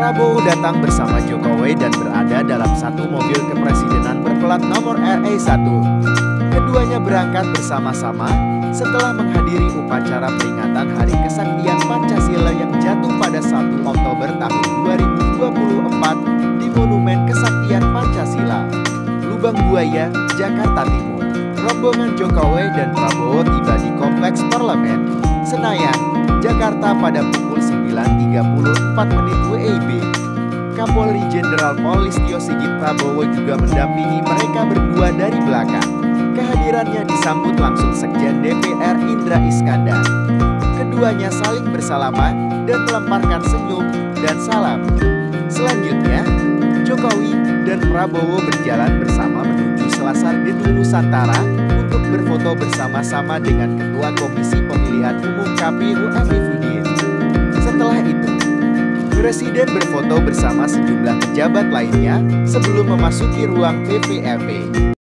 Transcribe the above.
Prabowo datang bersama Jokowi dan berada dalam satu mobil kepresidenan berplat nomor RE1. Keduanya berangkat bersama-sama setelah menghadiri upacara peringatan Hari Kesaktian Pancasila yang jatuh pada 1 Oktober tahun 2024 di Monumen Kesaktian Pancasila, Lubang Buaya, Jakarta Timur. Rombongan Jokowi dan Prabowo tiba di Kompleks Parlemen, Senayan, Jakarta pada pukul 9.34 menit WIB. Kapolri Jenderal Polistio Sigit Prabowo juga mendampingi mereka berdua dari belakang. Kehadirannya disambut langsung Sekjen DPR Indra Iskandar. Keduanya saling bersalaman dan melemparkan senyum dan salam. Selanjutnya, Jokowi dan Prabowo berjalan bersama menuju Selasar Gedung Nusantara untuk berfoto bersama-sama dengan Ketua Komisi Pemilihan Umum KPU Afifudin. Presiden berfoto bersama sejumlah pejabat lainnya sebelum memasuki ruang VVIP.